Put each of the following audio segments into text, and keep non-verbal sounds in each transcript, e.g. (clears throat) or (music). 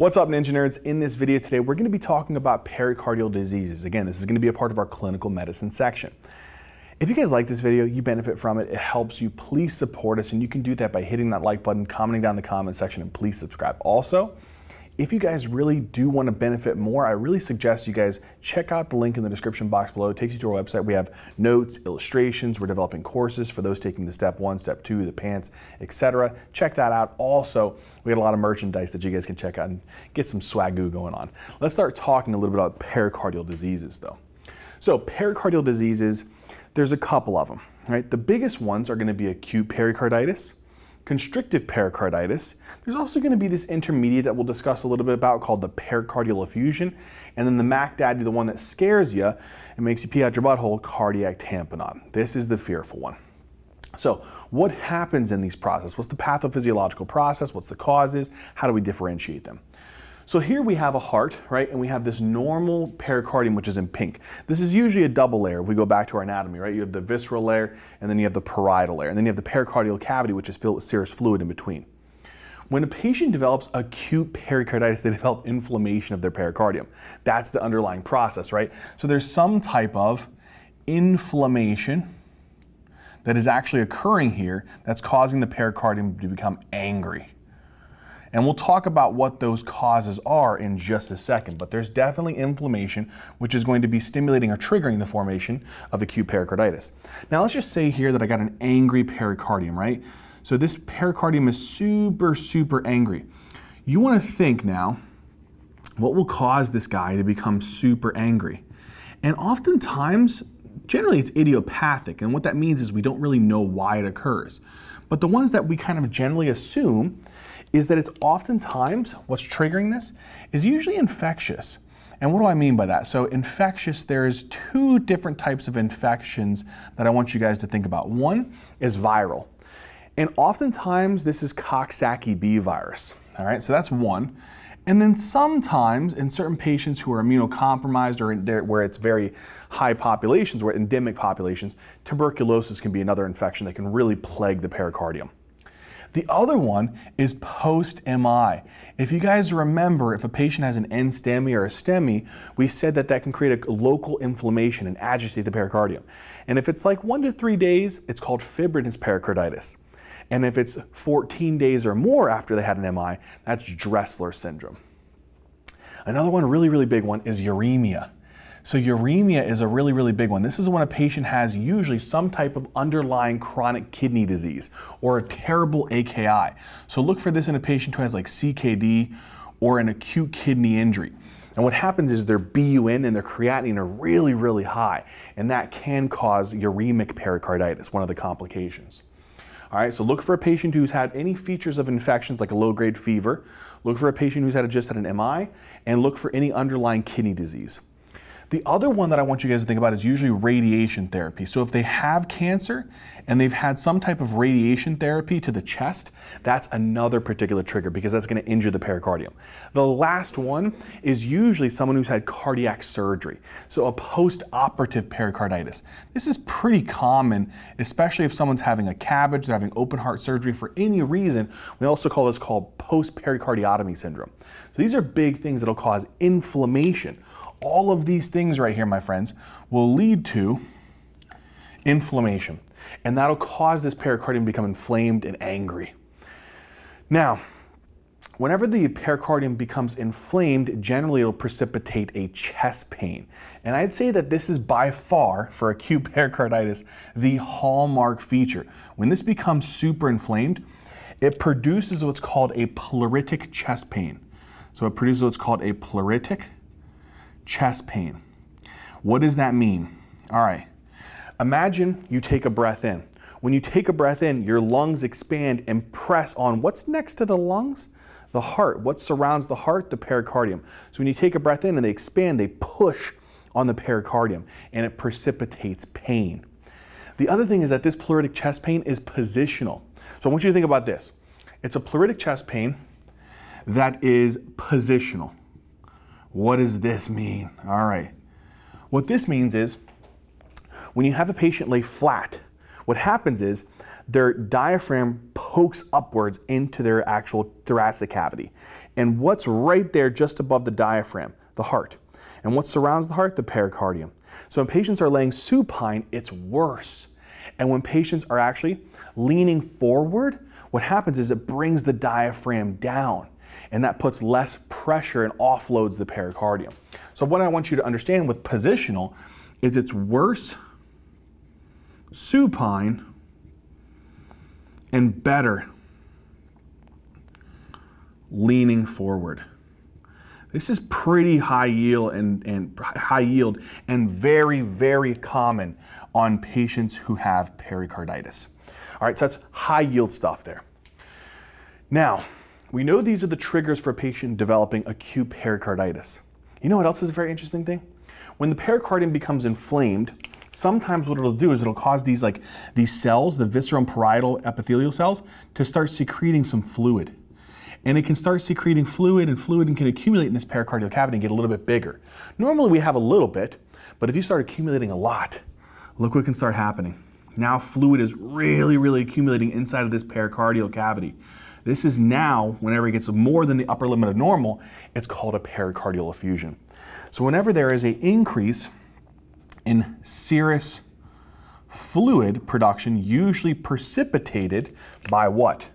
What's up, Ninja Nerds? In this video today, we're going to be talking about pericardial diseases. Again, this is going to be a part of our clinical medicine section. If you guys like this video, you benefit from it, it helps you, please support us, and you can do that by hitting that like button, commenting down in the comment section, and please subscribe. Also, if you guys really do want to benefit more, I really suggest you guys check out the link in the description box below. It takes you to our website. We have notes, illustrations. We're developing courses for those taking the step one, step two, the PANCE, etc. Check that out. Also, we got a lot of merchandise that you guys can check out and get some swagoo going on. Let's start talking a little bit about pericardial diseases though. So pericardial diseases, there's a couple of them, right? The biggest ones are going to be acute pericarditis, constrictive pericarditis. There's also going to be this intermediate that we'll discuss a little bit about called the pericardial effusion. And then the Mac Daddy, the one that scares you and makes you pee out your butthole, cardiac tamponade. This is the fearful one. So what happens in these processes? What's the pathophysiological process? What's the causes? How do we differentiate them? So here we have a heart, right? And we have this normal pericardium, which is in pink. This is usually a double layer if we go back to our anatomy, right? You have the visceral layer, and then you have the parietal layer, and then you have the pericardial cavity, which is filled with serous fluid in between. When a patient develops acute pericarditis, they develop inflammation of their pericardium. That's the underlying process, right? So there's some type of inflammation that is actually occurring here that's causing the pericardium to become angry. And we'll talk about what those causes are in just a second, but there's definitely inflammation which is going to be stimulating or triggering the formation of acute pericarditis. Now let's just say here that I got an angry pericardium, right? So this pericardium is super, super angry. You want to think now, what will cause this guy to become super angry? And oftentimes, generally it's idiopathic, and what that means is we don't really know why it occurs. But the ones that we kind of generally assume is that it's oftentimes what's triggering this is usually infectious. And what do I mean by that? So infectious, there's two different types of infections that I want you guys to think about. One is viral. And oftentimes this is Coxsackie B virus. All right, so that's one. And then sometimes in certain patients who are immunocompromised or where it's very high populations, where endemic populations, tuberculosis can be another infection that can really plague the pericardium. The other one is post-MI. If you guys remember, if a patient has an NSTEMI or a STEMI, we said that that can create a local inflammation and agitate the pericardium. And if it's like one to three days, it's called fibrinous pericarditis. And if it's 14 days or more after they had an MI, that's Dressler syndrome. Another one, really, really big one, is uremia. So uremia is a really, really big one. This is when a patient has usually some type of underlying chronic kidney disease or a terrible AKI. So look for this in a patient who has like CKD or an acute kidney injury. And what happens is their BUN and their creatinine are really, really high, and that can cause uremic pericarditis, one of the complications. All right, so look for a patient who's had any features of infections like a low-grade fever, look for a patient who's had a, just had an MI, and look for any underlying kidney disease. The other one that I want you guys to think about is usually radiation therapy. So if they have cancer and they've had some type of radiation therapy to the chest, that's another particular trigger because that's going to injure the pericardium. The last one is usually someone who's had cardiac surgery. So a post-operative pericarditis. This is pretty common, especially if someone's having a CABG, they're having open heart surgery for any reason. We also call this called post-pericardiotomy syndrome. So these are big things that'll cause inflammation all of these things right here, my friends, will lead to inflammation. And that'll cause this pericardium to become inflamed and angry. Now, whenever the pericardium becomes inflamed, generally it'll precipitate a chest pain. And I'd say that this is by far, for acute (laughs) pericarditis, the hallmark feature. When this becomes super inflamed, it produces what's called a pleuritic chest pain. So it produces what's called a pleuritic chest pain. What does that mean? All right, imagine you take a breath in. When you take a breath in, your lungs expand and press on what's next to the lungs? The heart. What surrounds the heart? The pericardium. So when you take a breath in and they expand, they push on the pericardium and it precipitates pain. The other thing is that this pleuritic chest pain is positional. So I want you to think about this. It's a pleuritic chest pain that is positional. What does this mean? All right. What this means is when you have a patient lay flat, what happens is their diaphragm pokes upwards into their actual thoracic cavity. And what's right there just above the diaphragm? The heart. And what surrounds the heart? The pericardium. So when patients are laying supine, it's worse. And when patients are actually leaning forward, what happens is it brings the diaphragm down and that puts less pressure and offloads the pericardium. So what I want you to understand with positional is it's worse supine and better leaning forward. This is pretty high yield and, and high yield and very, very common on patients who have pericarditis. All right, so that's high yield stuff there. Now, we know these are the triggers for a patient developing acute pericarditis. You know what else is a very interesting thing? When the pericardium becomes inflamed, sometimes what it'll do is it'll cause these like these cells, the visceral and parietal epithelial cells, to start secreting some fluid and it can start secreting fluid and fluid and can accumulate in this pericardial cavity and get a little bit bigger. Normally we have a little bit, but if you start accumulating a lot, look what can start happening. Now fluid is really, really accumulating inside of this pericardial cavity. This is now, whenever it gets more than the upper limit of normal, it's called a pericardial effusion. So whenever there is an increase in serous fluid production, usually precipitated by what?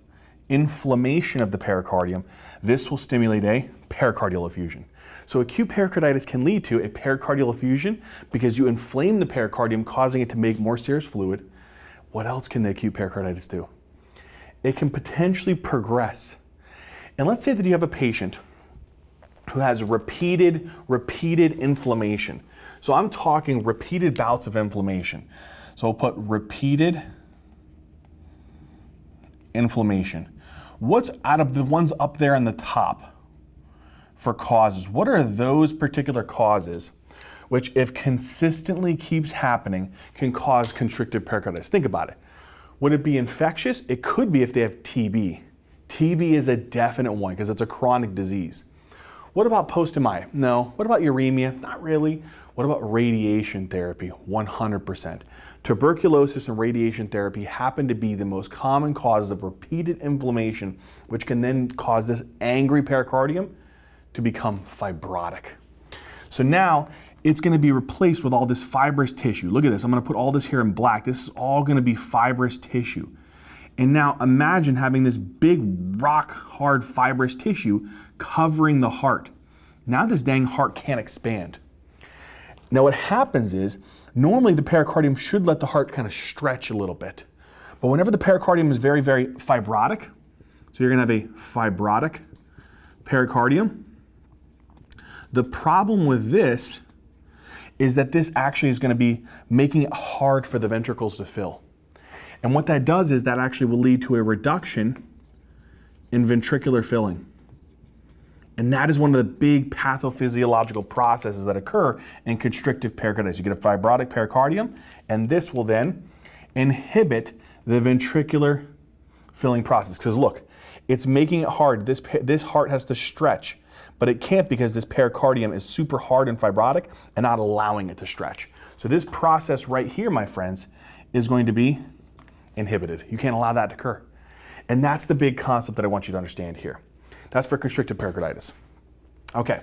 inflammation of the pericardium, this will stimulate a pericardial effusion. So acute pericarditis can lead to a pericardial effusion because you inflame the pericardium, causing it to make more serous fluid. What else can the acute pericarditis do? It can potentially progress. And let's say that you have a patient who has repeated, repeated inflammation. So I'm talking repeated bouts of inflammation. So I'll put repeated inflammation. What's out of the ones up there on the top for causes? What are those particular causes which, if consistently keeps happening, can cause constrictive pericarditis? Think about it. Would it be infectious? It could be if they have TB. TB is a definite one because it's a chronic disease. What about post-MI? No. What about uremia? Not really. What about radiation therapy? 100%. Tuberculosis and radiation therapy happen to be the most common causes of repeated inflammation, which can then cause this angry pericardium to become fibrotic. So now it's going to be replaced with all this fibrous tissue. Look at this. I'm going to put all this here in black. This is all going to be fibrous tissue. And now imagine having this big rock hard fibrous tissue covering the heart. Now this dang heart can't expand. Now, what happens is normally the pericardium should let the heart kind of stretch a little bit. But whenever the pericardium is very, very fibrotic, so you're going to have a fibrotic pericardium, the problem with this is that this actually is going to be making it hard for the ventricles to fill. And what that does is that actually will lead to a reduction in ventricular filling. And that is one of the big pathophysiological processes that occur in constrictive pericarditis. You get a fibrotic pericardium, and this will then inhibit the ventricular filling process. Because look, it's making it hard. This, this heart has to stretch, but it can't because this pericardium is super hard and fibrotic and not allowing it to stretch. So this process right here, my friends, is going to be inhibited. You can't allow that to occur. And that's the big concept that I want you to understand here. That's for constrictive pericarditis. Okay,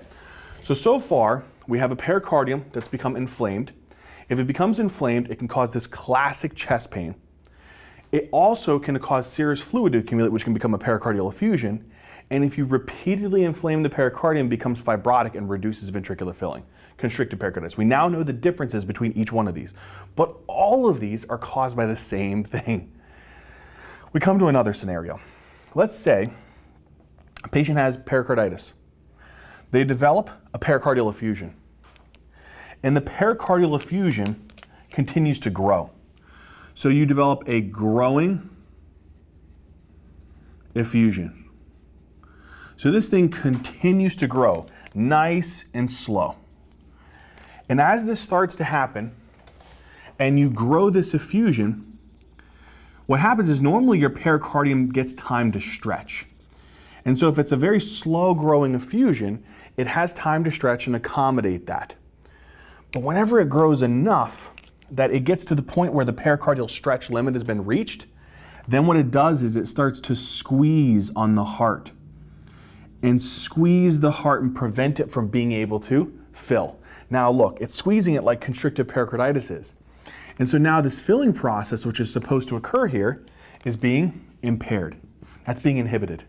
so so far we have a pericardium that's become inflamed. If it becomes inflamed, it can cause this classic chest pain. It also can cause serous fluid to accumulate, which can become a pericardial effusion. And if you repeatedly inflame the pericardium, becomes fibrotic and reduces ventricular filling, constricted pericarditis. We now know the differences between each one of these, but all of these are caused by the same (laughs) thing. We come to another scenario. Let's say a patient has pericarditis. They develop a pericardial effusion. And the pericardial effusion continues to grow. So you develop a growing effusion. So this thing continues to grow, nice and slow. And as this starts to happen, and you grow this effusion, what happens is normally your pericardium gets time to stretch. And so if it's a very slow growing effusion, it has time to stretch and accommodate that. But whenever it grows enough that it gets to the point where the pericardial stretch limit has been reached, then what it does is it starts to squeeze on the heart. And squeeze the heart and prevent it from being able to fill. Now look, it's squeezing it like constrictive pericarditis is. And so now this filling process, which is supposed to occur here, is being impaired. That's being inhibited.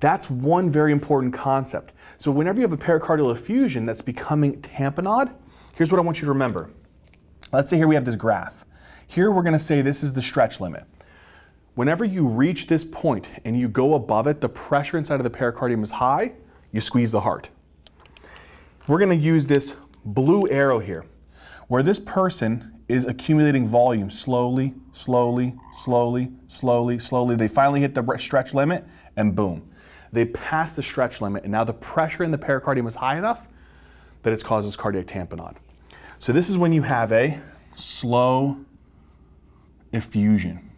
That's one very important concept. So whenever you have a pericardial effusion that's becoming tamponade, here's what I want you to remember. Let's say here we have this graph. Here we're going to say this is the stretch limit. Whenever you reach this point and you go above it, the pressure inside of the pericardium is high, you squeeze the heart. We're going to use this blue arrow here, where this person is accumulating volume slowly, slowly, slowly, slowly, slowly. They finally hit the stretch limit and boom. They pass the stretch limit and now the pressure in the pericardium is high enough that it causes cardiac tamponade. So this is when you have a slow effusion.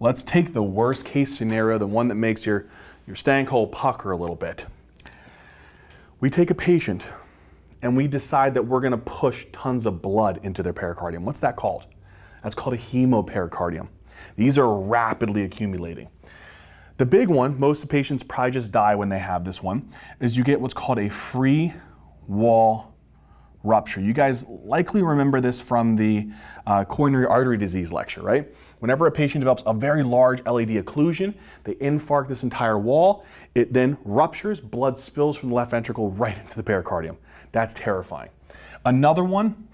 Let's take the worst case scenario, the one that makes your, your stank hole pucker a little bit. We take a patient and we decide that we're going to push tons of blood into their pericardium. What's that called? That's called a hemopericardium. These are rapidly accumulating. The big one, most patients probably just die when they have this one, is you get what's called a free wall rupture. You guys likely remember this from the uh, coronary artery disease lecture, right? Whenever a patient develops a very large LAD occlusion, they infarct this entire wall, it then ruptures, blood spills from the left ventricle right into the pericardium. That's terrifying. Another one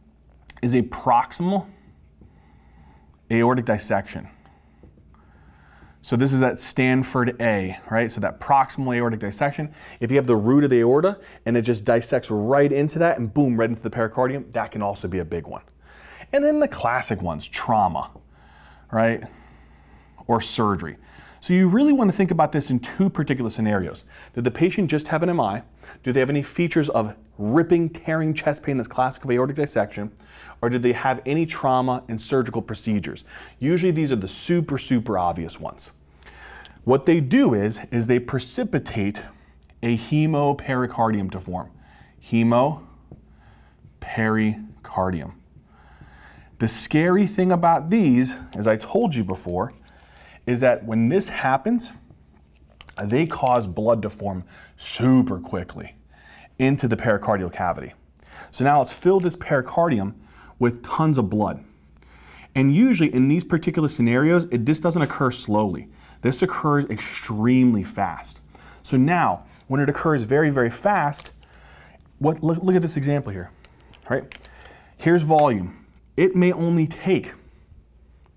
is a proximal aortic dissection. So this is that Stanford A, right? So that proximal aortic dissection. If you have the root of the aorta and it just dissects right into that and boom, right into the pericardium, that can also be a big one. And then the classic ones, trauma, right? Or surgery. So you really want to think about this in two particular scenarios. Did the patient just have an MI? Do they have any features of ripping, tearing chest pain that's classic of aortic dissection? Or did they have any trauma and surgical procedures? Usually these are the super, super obvious ones. What they do is, is they precipitate a hemopericardium to form. Hemopericardium. The scary thing about these, as I told you before, is that when this happens, they cause blood to form super quickly into the pericardial cavity. So now let's fill this pericardium with tons of blood. And usually in these particular scenarios, it, this doesn't occur slowly. This occurs extremely fast. So now, when it occurs very, very fast, what, look, look at this example here, right? Here's volume it may only take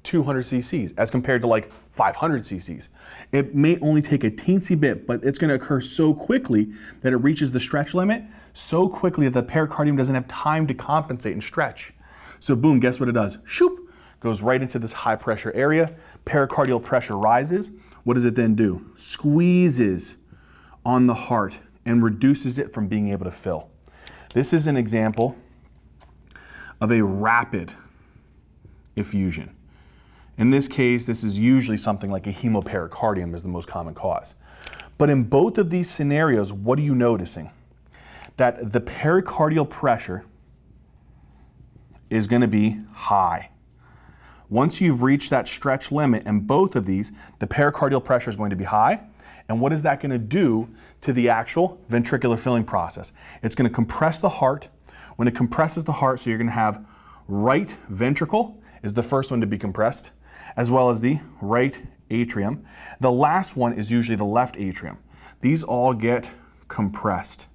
200 cc's as compared to like 500 cc's. It may only take a teensy bit, but it's going to occur so quickly that it reaches the stretch limit so quickly that the pericardium doesn't have time to compensate and stretch. So boom, guess what it does? Shoop, goes right into this high pressure area. Pericardial pressure rises. What does it then do? Squeezes on the heart and reduces it from being able to fill. This is an example of a rapid effusion. In this case, this is usually something like a hemopericardium is the most common cause. But in both of these scenarios, what are you noticing? That the pericardial pressure is going to be high. Once you've reached that stretch limit in both of these, the pericardial pressure is going to be high. And what is that going to do to the actual ventricular filling process? It's going to compress the heart when it compresses the heart, so you're going to have right ventricle is the first one to be compressed, as well as the right atrium. The last one is usually the left atrium. These all get compressed.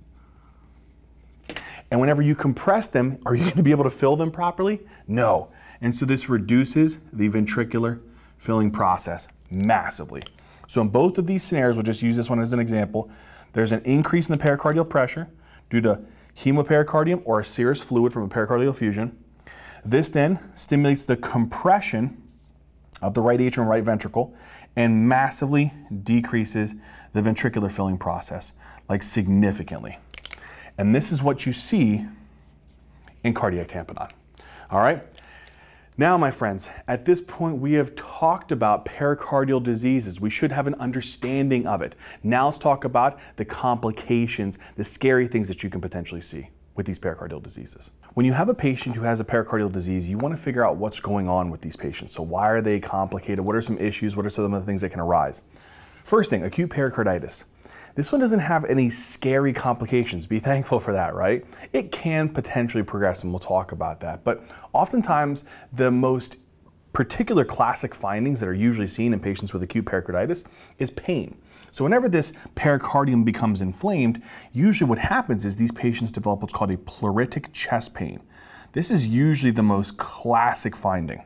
And whenever you compress them, are you going to be able to fill them properly? No. And so this reduces the ventricular filling process massively. So in both of these scenarios, we'll just use this one as an example, there's an increase in the pericardial pressure due to hemopericardium or a serous fluid from a pericardial effusion. This then stimulates the compression of the right atrium, right ventricle, and massively decreases the ventricular filling process, like significantly. And this is what you see in cardiac tamponade. All right? Now, my friends, at this point we have talked about pericardial diseases. We should have an understanding of it. Now let's talk about the complications, the scary things that you can potentially see with these pericardial diseases. When you have a patient who has a pericardial disease, you want to figure out what's going on with these patients. So why are they complicated? What are some issues? What are some of the things that can arise? First thing, acute pericarditis. This one doesn't have any scary complications. Be thankful for that, right? It can potentially progress, and we'll talk about that. But oftentimes, the most particular classic findings that are usually seen in patients with acute pericarditis is pain. So whenever this pericardium becomes inflamed, usually what happens is these patients develop what's called a pleuritic chest pain. This is usually the most classic finding.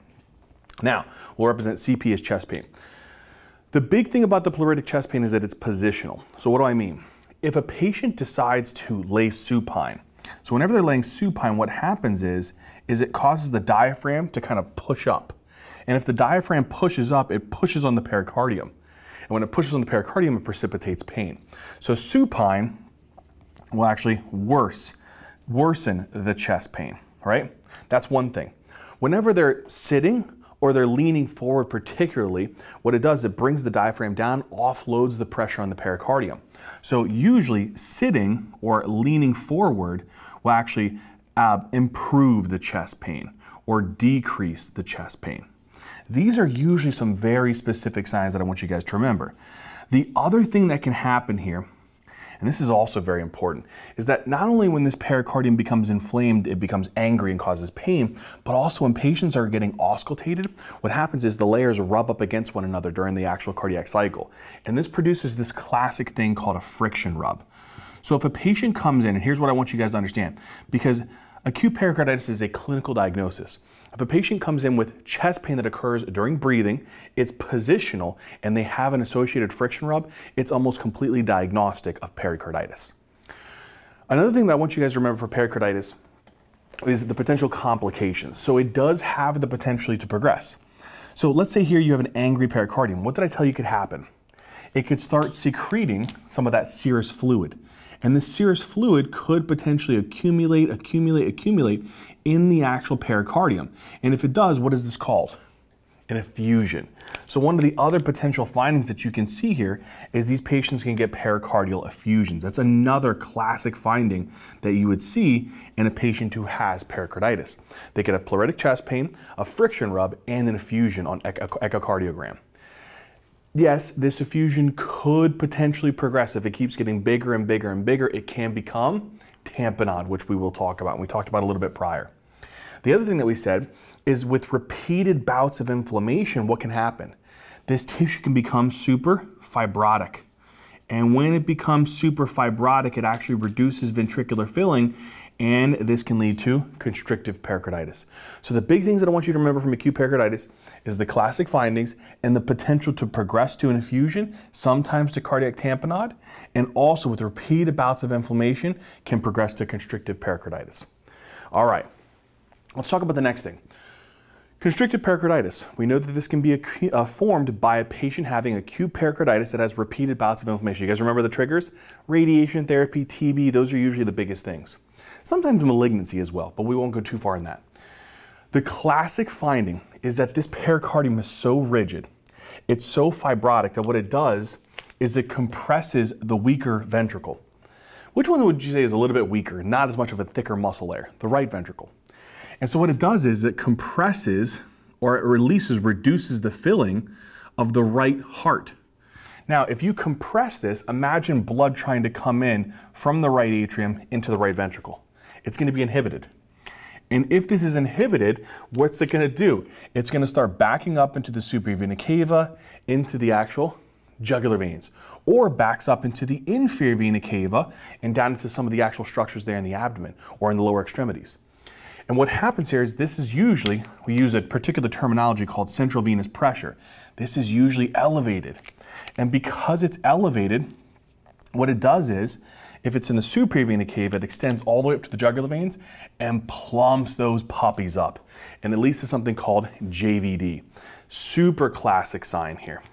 Now, we'll represent CP as chest pain. The big thing about the pleuritic chest pain is that it's positional. So what do I mean? If a patient decides to lay supine, so whenever they're laying supine, what happens is, is it causes the diaphragm to kind of push up. And if the diaphragm pushes up, it pushes on the pericardium. And when it pushes on the pericardium, it precipitates pain. So supine will actually worse, worsen the chest pain, right? That's one thing. Whenever they're sitting or they're leaning forward particularly, what it does is it brings the diaphragm down, offloads the pressure on the pericardium. So usually sitting or leaning forward will actually uh, improve the chest pain or decrease the chest pain. These are usually some very specific signs that I want you guys to remember. The other thing that can happen here and this is also very important, is that not only when this pericardium becomes inflamed, it becomes angry and causes pain, but also when patients are getting auscultated, what happens is the layers rub up against one another during the actual cardiac cycle. And this produces this classic thing called a friction rub. So if a patient comes in, and here's what I want you guys to understand, because acute pericarditis is a clinical diagnosis. If a patient comes in with chest pain that occurs during breathing, it's positional, and they have an associated friction rub, it's almost completely diagnostic of pericarditis. Another thing that I want you guys to remember for pericarditis is the potential complications. So it does have the potential to progress. So let's say here you have an angry pericardium. What did I tell you could happen? It could start secreting some of that serous fluid. And the serous fluid could potentially accumulate, accumulate, accumulate in the actual pericardium. And if it does, what is this called? An effusion. So one of the other potential findings that you can see here is these patients can get pericardial effusions. That's another classic finding that you would see in a patient who has pericarditis. They get a pleuritic chest pain, a friction rub, and an effusion on echocardiogram yes, this effusion could potentially progress. If it keeps getting bigger and bigger and bigger, it can become tamponade, which we will talk about. We talked about a little bit prior. The other thing that we said is with repeated bouts of inflammation, what can happen? This tissue can become super fibrotic. And when it becomes super fibrotic, it actually reduces ventricular filling and this can lead to constrictive pericarditis. So the big things that I want you to remember from acute pericarditis is the classic findings and the potential to progress to an effusion, sometimes to cardiac tamponade, and also with repeated bouts of inflammation can progress to constrictive pericarditis. All right, let's talk about the next thing. Constrictive pericarditis. We know that this can be uh, formed by a patient having acute pericarditis that has repeated bouts of inflammation. You guys remember the triggers? Radiation therapy, TB, those are usually the biggest things sometimes malignancy as well, but we won't go too far in that. The classic finding is that this pericardium is so rigid, it's so fibrotic that what it does is it compresses the weaker ventricle. Which one would you say is a little bit weaker, not as much of a thicker muscle layer? The right ventricle. And so what it does is it compresses or it releases, reduces the filling of the right heart. Now, if you compress this, imagine blood trying to come in from the right atrium into the right ventricle it's going to be inhibited. And if this is inhibited, what's it going to do? It's going to start backing up into the superior vena cava, into the actual jugular veins, or backs up into the inferior vena cava and down into some of the actual structures there in the abdomen or in the lower extremities. And what happens here is this is usually, we use a particular terminology called central venous pressure. This is usually elevated. And because it's elevated, what it does is if it's in the superior vena cava, it extends all the way up to the jugular veins and plumps those puppies up. And it leads to something called JVD. Super classic sign here.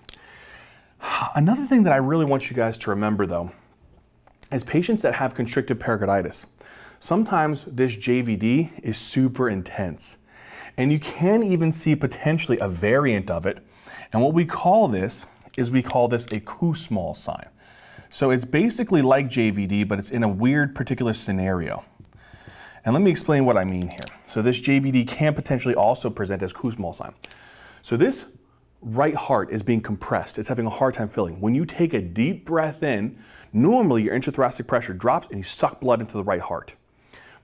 Another thing that I really want you guys to remember though, is patients that have constrictive pericarditis. Sometimes this JVD is super intense. And you can even see potentially a variant of it. And what we call this is we call this a Kussmaul sign. So it's basically like JVD, but it's in a weird particular scenario. And let me explain what I mean here. So this JVD can potentially also present as Kussmaul sign. So this right heart is being compressed. It's having a hard time filling. When you take a deep breath in, normally your intrathoracic pressure drops and you suck blood into the right heart.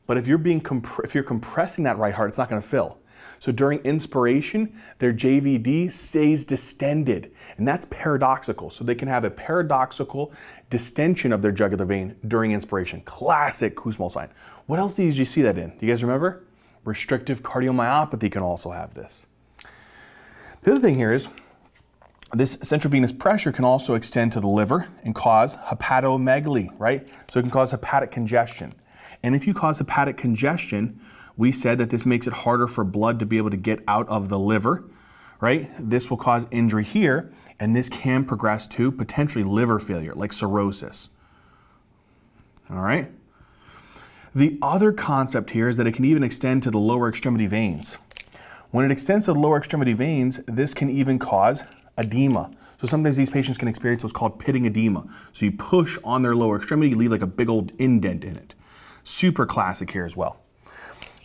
But if you're being if you're compressing that right heart, it's not going to fill. So during inspiration, their JVD stays distended, and that's paradoxical. So they can have a paradoxical distension of their jugular vein during inspiration. Classic Kussmaul sign. What else did you see that in? Do you guys remember? Restrictive cardiomyopathy can also have this. The other thing here is this central venous pressure can also extend to the liver and cause hepatomegaly, right? So it can cause hepatic congestion. And if you cause hepatic congestion, we said that this makes it harder for blood to be able to get out of the liver, right? This will cause injury here, and this can progress to potentially liver failure, like cirrhosis. All right? The other concept here is that it can even extend to the lower extremity veins. When it extends to the lower extremity veins, this can even cause edema. So sometimes these patients can experience what's called pitting edema. So you push on their lower extremity, you leave like a big old indent in it. Super classic here as well.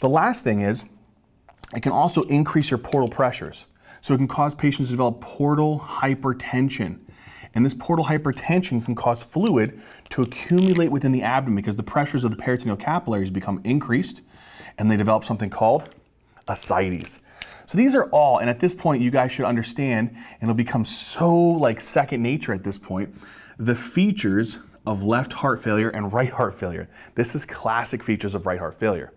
The last thing is, it can also increase your portal pressures. So it can cause patients to develop portal hypertension. And this portal hypertension can cause fluid to accumulate within the abdomen because the pressures of the peritoneal capillaries become increased and they develop something called ascites. So these are all, and at this point, you guys should understand, and it'll become so like second nature at this point, the features of left heart failure and right heart failure. This is classic features of right heart failure.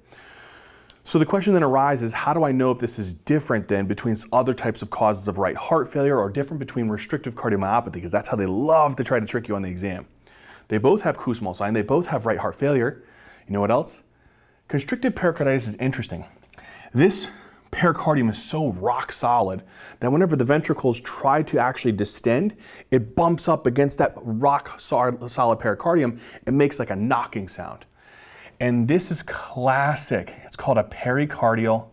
So the question then arises, how do I know if this is different than between other types of causes of right heart failure or different between restrictive cardiomyopathy? Because that's how they love to try to trick you on the exam. They both have Kussmaul sign, they both have right heart failure. You know what else? Constrictive pericarditis is interesting. This pericardium is so rock solid that whenever the ventricles try to actually distend, it bumps up against that rock solid pericardium and makes like a knocking sound. And this is classic. It's called a pericardial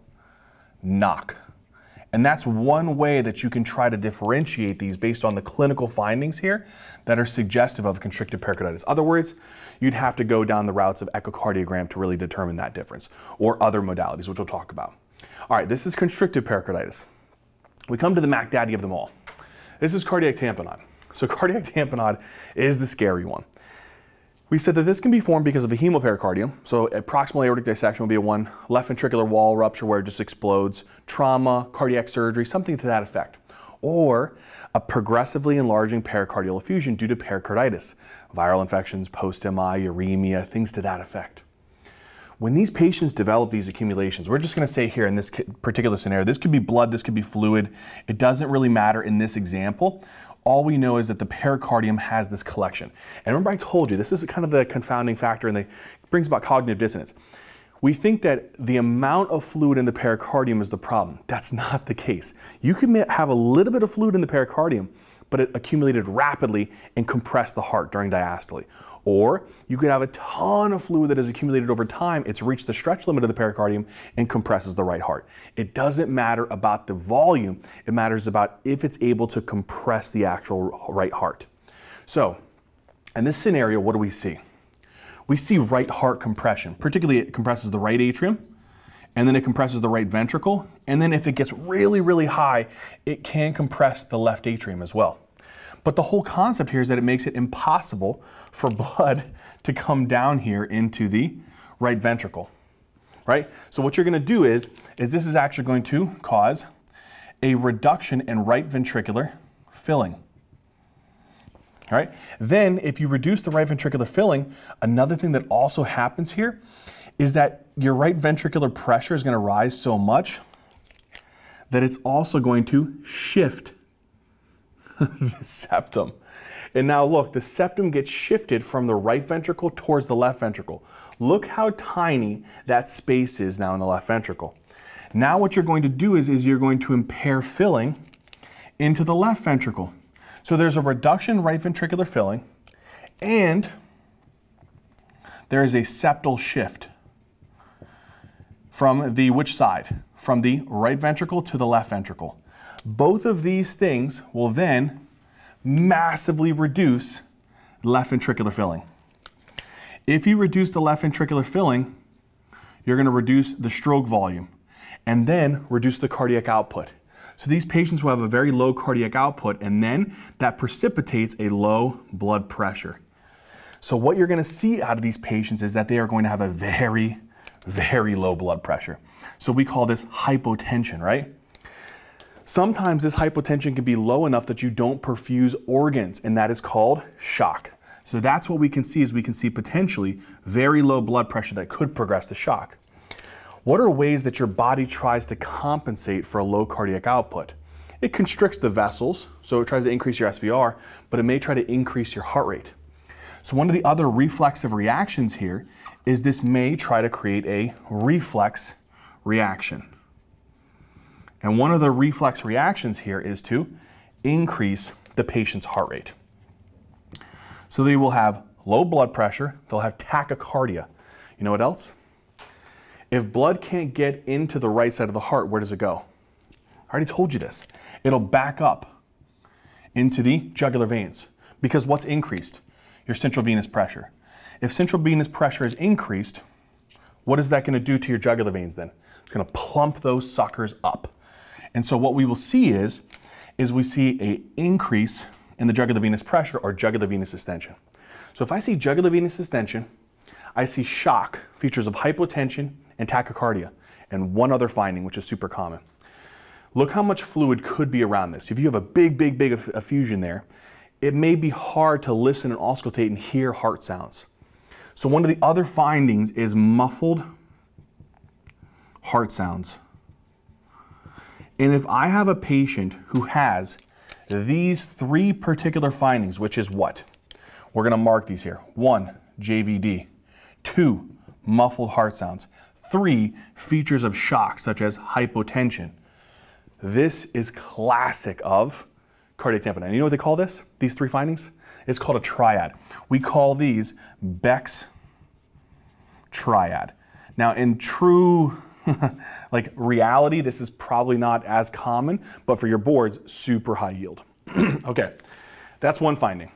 knock. And that's one way that you can try to differentiate these based on the clinical findings here that are suggestive of constrictive pericarditis. Other words, you'd have to go down the routes of echocardiogram to really determine that difference, or other modalities, which we'll talk about. All right, this is constrictive pericarditis. We come to the Mac Daddy of them all. This is cardiac tamponade. So (laughs) cardiac tamponade is the scary one. We said that this can be formed because of a hemopericardium. So proximal aortic dissection would be a one, left ventricular wall rupture where it just explodes, trauma, cardiac surgery, something to that effect. Or a progressively enlarging pericardial effusion due to pericarditis, viral infections, post-MI, uremia, things to that effect. When these patients develop these accumulations, we're just going to say here in this particular scenario, this could be blood, this could be fluid. It doesn't really matter in this example. All we know is that the pericardium has this collection. And remember I told you, this is kind of the confounding factor and it brings about cognitive dissonance. We think that the amount of fluid in the pericardium is the problem. That's not the case. You can have a little bit of fluid in the pericardium, but it accumulated rapidly and compressed the heart during diastole. Or you could have a ton of fluid that has accumulated over time. It's reached the stretch limit of the pericardium and compresses the right heart. It doesn't matter about the volume. It matters about if it's able to compress the actual right heart. So in this scenario, what do we see? We see right heart compression. Particularly it compresses the right atrium and then it compresses the right ventricle. And then if it gets really, really high, it can compress the left atrium as well. But the whole concept here is that it makes it impossible for blood (laughs) to come down here into the right ventricle, right? So what you're gonna do is, is this is actually going to cause a reduction in right ventricular filling. All right. Then if you reduce the right ventricular filling, another thing that also happens here is that your right ventricular pressure is going to rise so much that it's also going to shift the septum. And now look, the septum gets shifted from the right ventricle towards the left ventricle. Look how tiny that space is now in the left ventricle. Now what you're going to do is, is you're going to impair filling into the left ventricle. So there's a reduction in right ventricular filling and there is a septal shift from the which side? From the right ventricle to the left ventricle. Both of these things will then massively reduce left ventricular filling. If you reduce the left ventricular filling, you're going to reduce the stroke volume and then reduce the cardiac output. So these patients will have a very low cardiac output, and then that precipitates a low blood pressure. So what you're gonna see out of these patients is that they are going to have a very, very low blood pressure. So we call this hypotension, right? Sometimes this hypotension can be low enough that you don't perfuse organs, and that is called shock. So that's what we can see is we can see potentially very low blood pressure that could progress to shock. What are ways that your body tries to compensate for a low cardiac output? It constricts the vessels, so it tries to increase your SVR, but it may try to increase your heart rate. So one of the other reflexive reactions here is this may try to create a reflex reaction. And one of the reflex reactions here is to increase the patient's heart rate. So they will have low blood pressure, they'll have tachycardia. You know what else? If blood can't get into the right side of the heart, where does it go? I already told you this. It'll back up into the jugular veins because what's increased? Your central venous pressure. If central venous pressure is increased, what is that going to do to your jugular veins then? It's going to plump those suckers up. And so what we will see is, is we see a increase in the jugular venous pressure or jugular venous distension. So if I see jugular venous distension, I see shock, features of hypotension, and tachycardia, and one other finding, which is super common. Look how much fluid could be around this. If you have a big, big, big effusion there, it may be hard to listen and auscultate and hear heart sounds. So one of the other findings is muffled heart sounds. And if I have a patient who has these three particular findings, which is what? We're going to mark these here. One, JVD. Two, muffled heart sounds. Three, features of shock, such as hypotension. This is classic of cardiac tamponade. You know what they call this? These three findings? It's called a triad. We call these Beck's triad. Now, in true (laughs) like reality, this is probably not as common, but for your boards, super high yield. (clears throat) okay, that's one finding.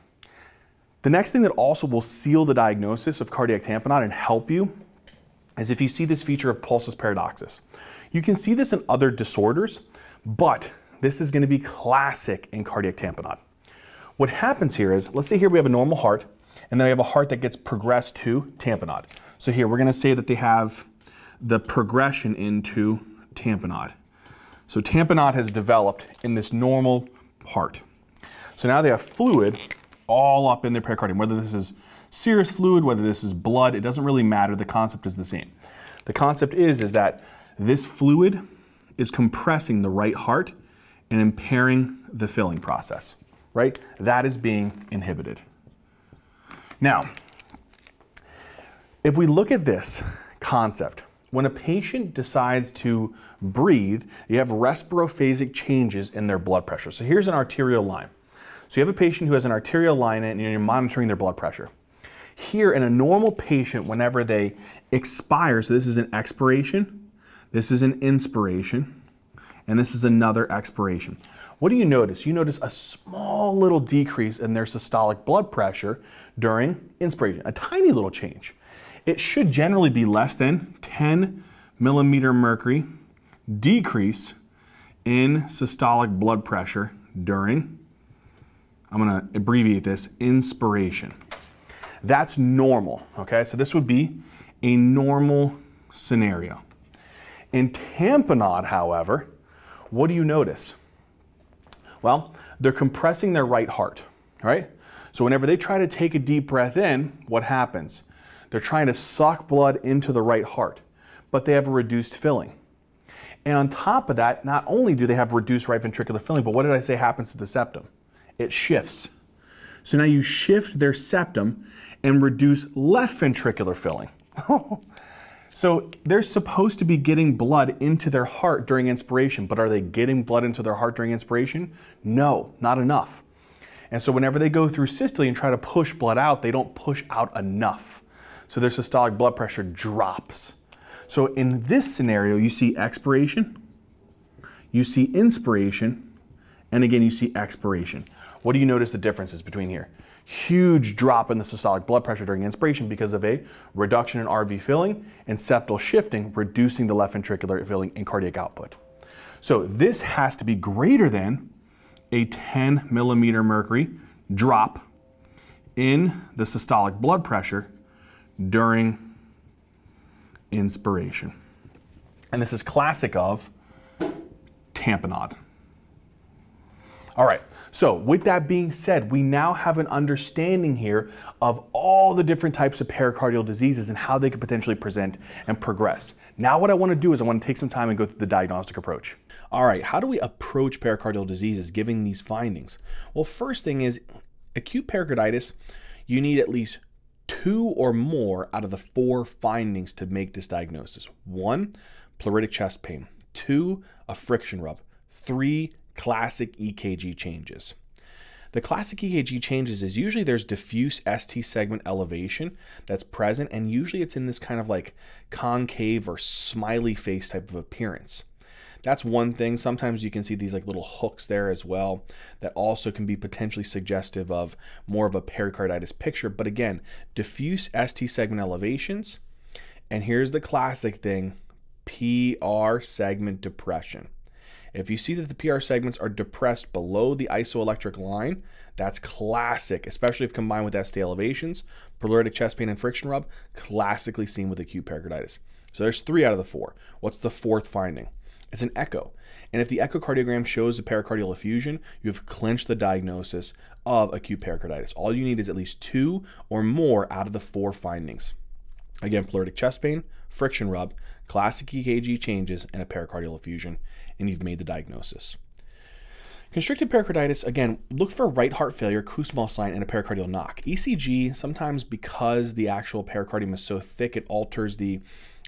The next thing that also will seal the diagnosis of cardiac tamponade and help you is if you see this feature of pulsus paradoxus. You can see this in other disorders, but this is going to be classic in cardiac tamponade. What happens here is, let's say here we have a normal heart, and then we have a heart that gets progressed to tamponade. So here we're going to say that they have the progression into tamponade. So tamponade has developed in this normal heart. So now they have fluid all up in their pericardium, whether this is serous fluid, whether this is blood, it doesn't really matter. The concept is the same. The concept is, is that this fluid is compressing the right heart and impairing the filling process, right? That is being inhibited. Now, if we look at this concept, when a patient decides to breathe, you have respirophasic changes in their blood pressure. So here's an arterial line. So you have a patient who has an arterial line and you're monitoring their blood pressure. Here in a normal patient, whenever they expire, so this is an expiration, this is an inspiration, and this is another expiration. What do you notice? You notice a small little decrease in their systolic blood pressure during inspiration, a tiny little change it should generally be less than 10 millimeter mercury decrease in systolic blood pressure during, I'm gonna abbreviate this, inspiration. That's normal, okay? So this would be a normal scenario. In tamponade, however, what do you notice? Well, they're compressing their right heart, right? So whenever they try to take a deep breath in, what happens? They're trying to suck blood into the right heart, but they have a reduced filling. And on top of that, not only do they have reduced right ventricular filling, but what did I say happens to the septum? It shifts. So now you shift their septum and reduce left ventricular filling. (laughs) so they're supposed to be getting blood into their heart during inspiration, but are they getting blood into their heart during inspiration? No, not enough. And so whenever they go through systole and try to push blood out, they don't push out enough so their systolic blood pressure drops. So in this scenario, you see expiration, you see inspiration, and again, you see expiration. What do you notice the differences between here? Huge drop in the systolic blood pressure during inspiration because of a reduction in RV filling and septal shifting, reducing the left ventricular filling and cardiac output. So this has to be greater than a 10 millimeter mercury drop in the systolic blood pressure during inspiration. And this is classic of tamponade. All right, so with that being said, we now have an understanding here of all the different types of pericardial diseases and how they could potentially present and progress. Now what I wanna do is I wanna take some time and go through the diagnostic approach. All right, how do we approach pericardial diseases given these findings? Well, first thing is acute pericarditis, you need at least two or more out of the four findings to make this diagnosis. One, pleuritic chest pain. Two, a friction rub. Three, classic EKG changes. The classic EKG changes is usually there's diffuse ST segment elevation that's present, and usually it's in this kind of like concave or smiley face type of appearance. That's one thing. Sometimes you can see these like little hooks there as well that also can be potentially suggestive of more of a pericarditis picture. But again, diffuse ST segment elevations. And here's the classic thing, PR segment depression. If you see that the PR segments are depressed below the isoelectric line, that's classic, especially if combined with ST elevations, pleuritic chest pain and friction rub, classically seen with acute pericarditis. So there's three out of the four. What's the fourth finding? It's an echo. And if the echocardiogram shows a pericardial effusion, you have clinched the diagnosis of acute pericarditis. All you need is at least two or more out of the four findings. Again, pleuritic chest pain, friction rub, classic EKG changes, and a pericardial effusion, and you've made the diagnosis. Constricted pericarditis, again, look for right heart failure, Kussmaul sign, and a pericardial knock. ECG, sometimes because the actual pericardium is so thick, it alters the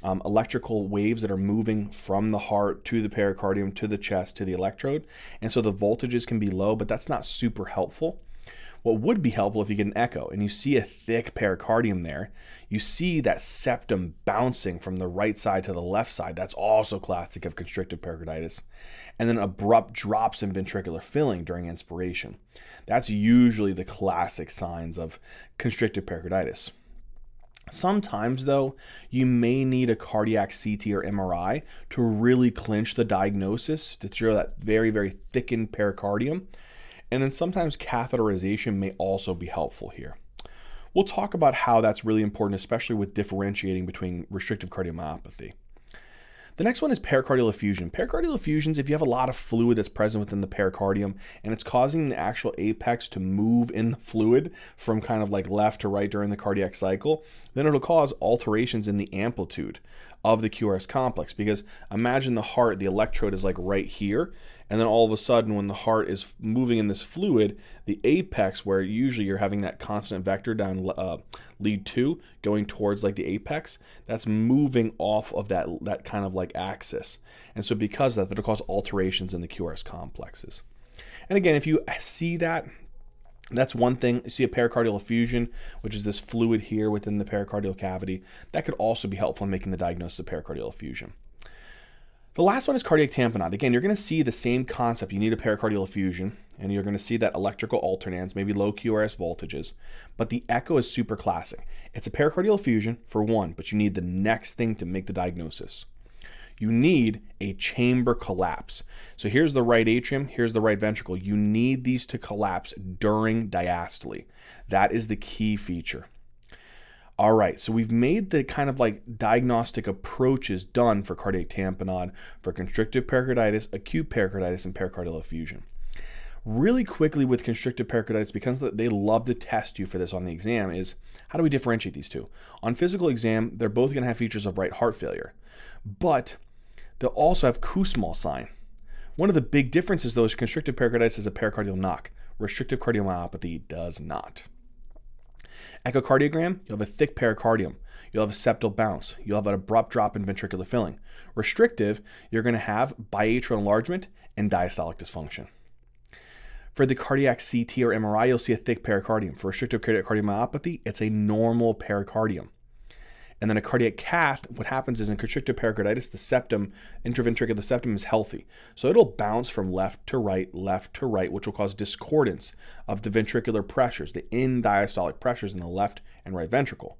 um, electrical waves that are moving from the heart to the pericardium to the chest to the electrode. And so the voltages can be low, but that's not super helpful. What would be helpful if you get an echo and you see a thick pericardium there, you see that septum bouncing from the right side to the left side. That's also classic of constrictive pericarditis. And then abrupt drops in ventricular filling during inspiration. That's usually the classic signs of constrictive pericarditis. Sometimes, though, you may need a cardiac CT or MRI to really clinch the diagnosis to show that very, very thickened pericardium. And then sometimes catheterization may also be helpful here. We'll talk about how that's really important, especially with differentiating between restrictive cardiomyopathy. The next one is pericardial effusion. Pericardial effusions, if you have a lot of fluid that's present within the pericardium and it's causing the actual apex to move in the fluid from kind of like left to right during the cardiac cycle, then it'll cause alterations in the amplitude of the QRS complex. Because imagine the heart, the electrode is like right here, and then all of a sudden, when the heart is moving in this fluid, the apex, where usually you're having that constant vector down uh, lead two going towards like the apex, that's moving off of that, that kind of like axis. And so because of that, that'll cause alterations in the QRS complexes. And again, if you see that, that's one thing. You see a pericardial effusion, which is this fluid here within the pericardial cavity. That could also be helpful in making the diagnosis of pericardial effusion. The last one is cardiac tamponade. Again, you're going to see the same concept. You need a pericardial effusion, and you're going to see that electrical alternans, maybe low QRS voltages. But the echo is super classic. It's a pericardial effusion for one, but you need the next thing to make the diagnosis. You need a chamber collapse. So here's the right atrium, here's the right ventricle. You need these to collapse during diastole. That is the key feature. All right, so we've made the kind of like diagnostic approaches done for cardiac tamponade, for constrictive pericarditis, acute pericarditis, and pericardial effusion. Really quickly with constrictive pericarditis, because they love to test you for this on the exam, is how do we differentiate these two? On physical exam, they're both going to have features of right heart failure, but they'll also have Kussmaul sign. One of the big differences, though, is constrictive pericarditis is a pericardial knock. Restrictive cardiomyopathy does not. Echocardiogram, you'll have a thick pericardium. You'll have a septal bounce. You'll have an abrupt drop in ventricular filling. Restrictive, you're going to have biatrial enlargement and diastolic dysfunction. For the cardiac CT or MRI, you'll see a thick pericardium. For restrictive cardiomyopathy, it's a normal pericardium. And then a cardiac cath, what happens is in constrictive pericarditis, the septum, interventricular septum is healthy. So it'll bounce from left to right, left to right, which will cause discordance of the ventricular pressures, the end diastolic pressures in the left and right ventricle.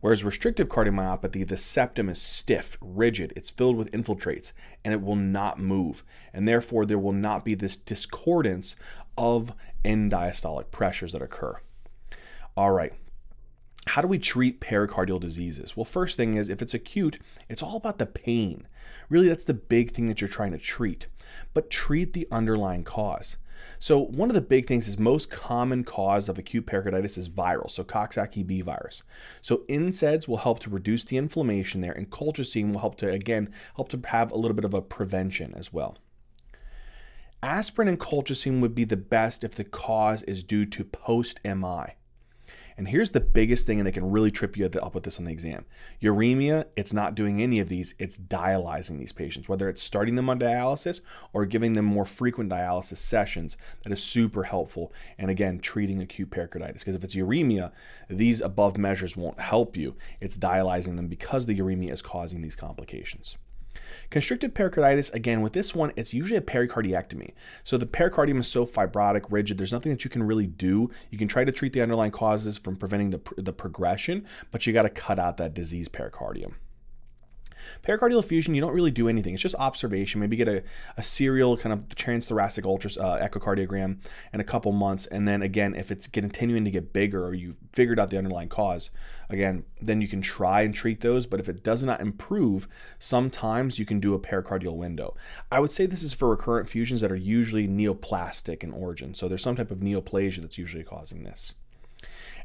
Whereas restrictive cardiomyopathy, the septum is stiff, rigid, it's filled with infiltrates, and it will not move. And therefore, there will not be this discordance of end diastolic pressures that occur. All right, how do we treat pericardial diseases? Well, first thing is if it's acute, it's all about the pain. Really, that's the big thing that you're trying to treat. But treat the underlying cause. So one of the big things is most common cause of acute pericarditis is viral, so Coxsackie-B virus. So NSAIDs will help to reduce the inflammation there, and colchicine will help to, again, help to have a little bit of a prevention as well. Aspirin and colchicine would be the best if the cause is due to post-MI. And here's the biggest thing, and they can really trip you up with this on the exam. Uremia, it's not doing any of these, it's dialyzing these patients, whether it's starting them on dialysis or giving them more frequent dialysis sessions. That is super helpful. And again, treating acute pericarditis. Because if it's uremia, these above measures won't help you. It's dialyzing them because the uremia is causing these complications. Constrictive pericarditis, again, with this one, it's usually a pericardiectomy. So the pericardium is so fibrotic, rigid, there's nothing that you can really do. You can try to treat the underlying causes from preventing the, the progression, but you got to cut out that disease pericardium. Pericardial effusion, you don't really do anything. It's just observation. Maybe get a, a serial kind of transthoracic ultras, uh, echocardiogram in a couple months. And then again, if it's continuing to get bigger or you've figured out the underlying cause, again, then you can try and treat those. But if it does not improve, sometimes you can do a pericardial window. I would say this is for recurrent effusions that are usually neoplastic in origin. So there's some type of neoplasia that's usually causing this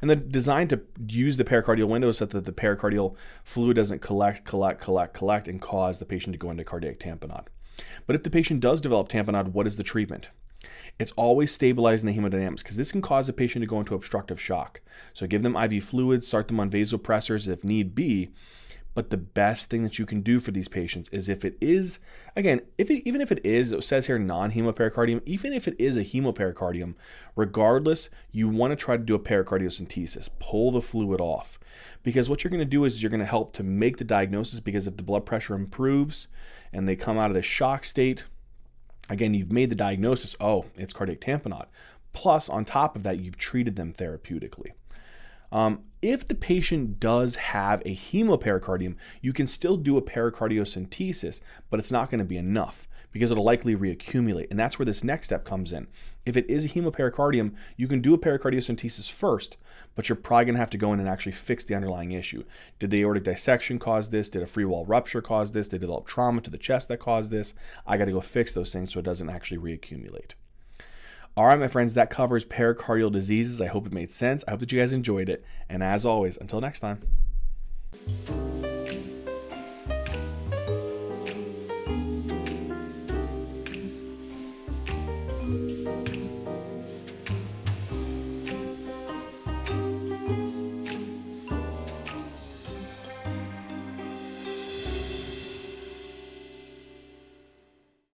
and they're designed to use the pericardial window so that the pericardial fluid doesn't collect, collect, collect, collect, and cause the patient to go into cardiac tamponade. But if the patient does develop tamponade, what is the treatment? It's always stabilizing the hemodynamics because this can cause the patient to go into obstructive shock. So give them IV fluids, start them on vasopressors if need be, but the best thing that you can do for these patients is if it is, again, if it, even if it is, it says here non-hemopericardium, even if it is a hemopericardium, regardless, you want to try to do a pericardiocentesis, pull the fluid off. Because what you're going to do is you're going to help to make the diagnosis because if the blood pressure improves and they come out of the shock state, again, you've made the diagnosis, oh, it's cardiac tamponade. Plus, on top of that, you've treated them therapeutically. Um, if the patient does have a hemopericardium, you can still do a pericardiocentesis, but it's not going to be enough because it'll likely reaccumulate. And that's where this next step comes in. If it is a hemopericardium, you can do a pericardiocentesis first, but you're probably going to have to go in and actually fix the underlying issue. Did the aortic dissection cause this? Did a free wall rupture cause this? Did they develop trauma to the chest that caused this? I got to go fix those things so it doesn't actually reaccumulate. All right, my friends, that covers pericardial diseases. I hope it made sense. I hope that you guys enjoyed it. And as always, until next time.